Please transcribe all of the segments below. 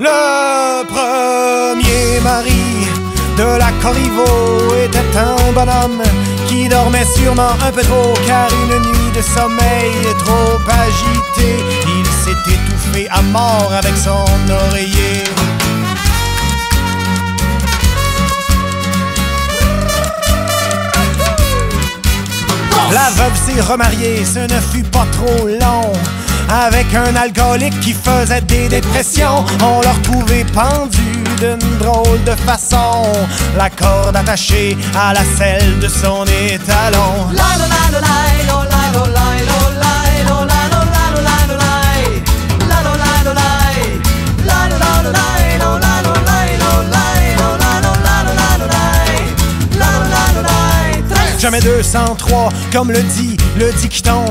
Le premier mari de la Corriveau était un bonhomme qui dormait sûrement un peu trop car une nuit de sommeil trop agitée, il s'est étouffé à mort avec son oreiller. La veuve s'est remariée, ce ne fut pas trop long. Avec un alcoolique qui faisait des dépressions, on l'a retrouvé pendu d'une drôle de façon. La corde attachée à la selle de son étalon. Jamais 203, comme le dit le dicton.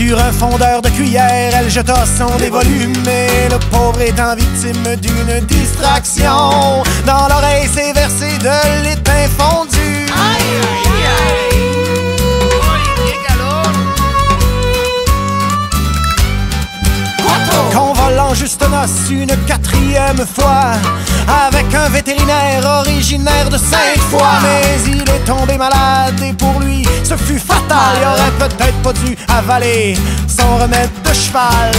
Sur un fondeur de cuillère, elle jeta son dévolu, mais le pauvre étant victime d'une distraction. Dans l'oreille s'est versé de l'étain fondu. Convolant juste noce une quatrième fois avec un vétérinaire originaire de Sainte-Foy. Mais il est tombé malade et pour lui ce fut fatal. Il aurait peut-être pas dû avaler son remède de cheval.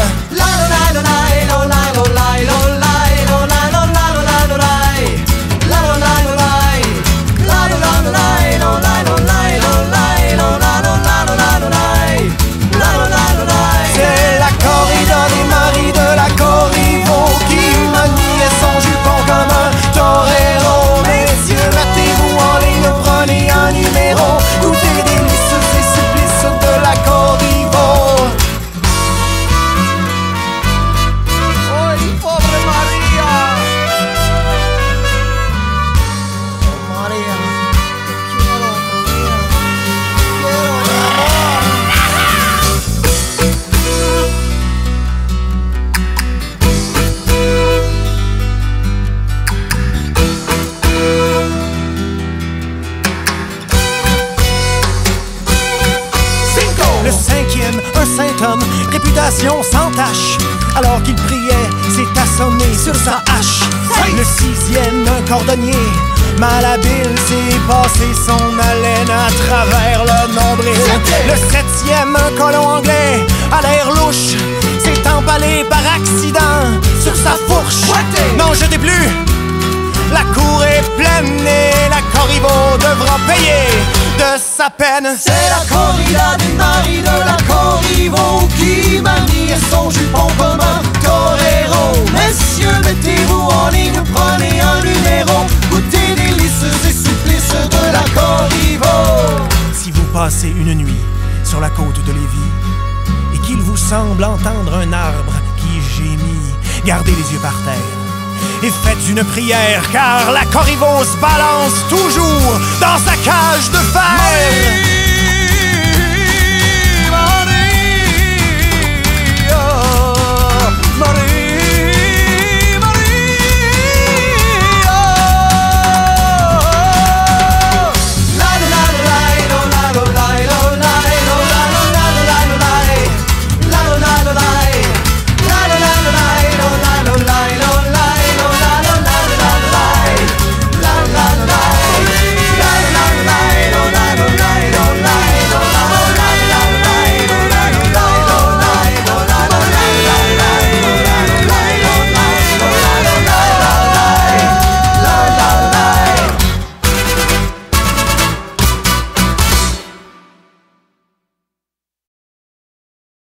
Réputation sans tache. Alors qu'il priait, s'est assommé sur sa hache. Le sixième, un cordonnier, malhabile, s'est passé son haleine à travers le nombril. Le septième, un colon anglais, à l'air louche, s'est emballé par accident sur sa fourche. Non, jetez plus! La cour est pleine et la Corriveau devra payer de sa peine. C'est la corrida des maris de la Corriveau qui manie son jupon comme un torero. Messieurs, mettez-vous en ligne, prenez un numéro. Goûtez délices et supplices de la Corriveau. Si vous passez une nuit sur la côte de Lévis et qu'il vous semble entendre un arbre qui gémit, gardez les yeux par terre et faites une prière car la Corriveau se balance toujours dans sa cage de fer.